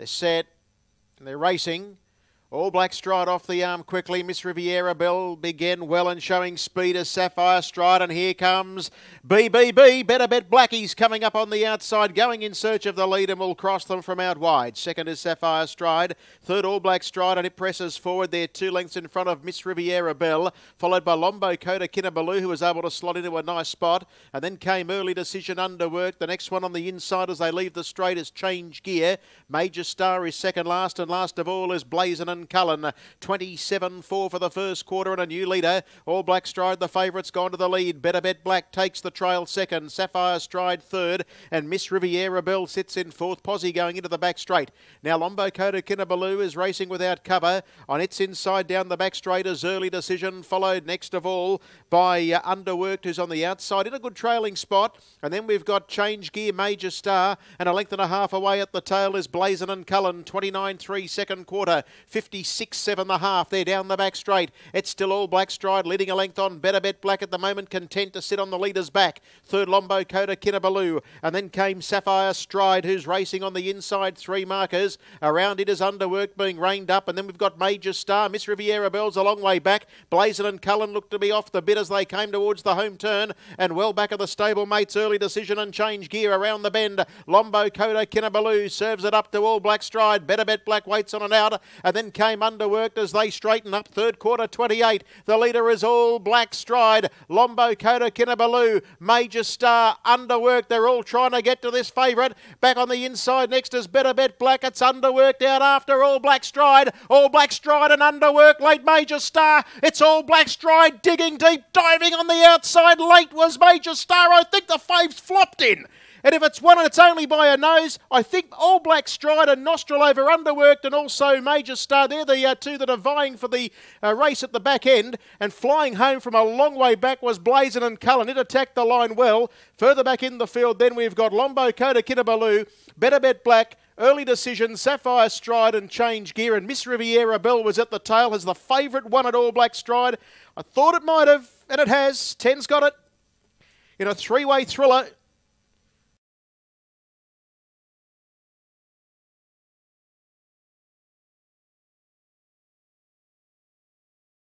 They're set. And they're racing. All Black Stride off the arm quickly. Miss Riviera Bell began well and showing speed as Sapphire Stride. And here comes BBB. Better Bet Blackies coming up on the outside, going in search of the lead and will cross them from out wide. Second is Sapphire Stride. Third, All Black Stride, and it presses forward there two lengths in front of Miss Riviera Bell, followed by Lombo Coda Kinabalu, who was able to slot into a nice spot. And then came Early Decision Underwork. The next one on the inside as they leave the straight is Change Gear. Major Star is second last, and last of all is Blazon and Cullen. 27 4 for the first quarter and a new leader. All Black Stride, the favourites, gone to the lead. Better Bet Black takes the trail second. Sapphire Stride third. And Miss Riviera Bell sits in fourth. Posse going into the back straight. Now Lombo Coda Kinabalu is racing without cover. On its inside down the back straight is early decision, followed next of all by uh, Underworked, who's on the outside in a good trailing spot. And then we've got Change Gear Major Star, and a length and a half away at the tail is Blazon and Cullen. 29 3 second quarter, 56 7 the half. They're down the back straight. It's still all Black Stride leading a length on Better Bet Black at the moment, content to sit on the leader's back. Third Lombo Coda Kinabalu, and then came Sapphire Stride, who's racing on the inside three markers. Around it is Underworked being reined up, and then we've got Major Star. Miss Riviera Bell's a long way back. Blazon and Cullen look to be off the bit as they came towards the home turn, and well back of the stable mates. Early decision and change gear around the bend. Lombo Coda Kinabalu serves it up to all Black Stride. Better Bet Black waits on and out, and then came Underworked as they straighten up. Third quarter 28. The leader is all Black Stride. Lombo Coda Kinabalu. Major Star Underworked. They're all trying to get to this favourite. Back on the inside next is Better Bet Black. It's Underworked out after all Black Stride. All Black Stride and Underworked. Late Major Star. It's all Black Stride digging deep, diving on the outside. Late was Major Star. I think the fave's flopped in. And if it's one and it's only by a nose, I think All Black Stride and Nostril over Underworked and also Major Star. They're the uh, two that are vying for the uh, race at the back end. And flying home from a long way back was Blazon and Cullen. It attacked the line well. Further back in the field, then we've got Lombo Coda Kinabalu, Better Bet Black, Early decision, Sapphire Stride and Change Gear, and Miss Riviera Bell was at the tail as the favourite one at All Black Stride. I thought it might have, and it has. Ten's got it in a three way thriller.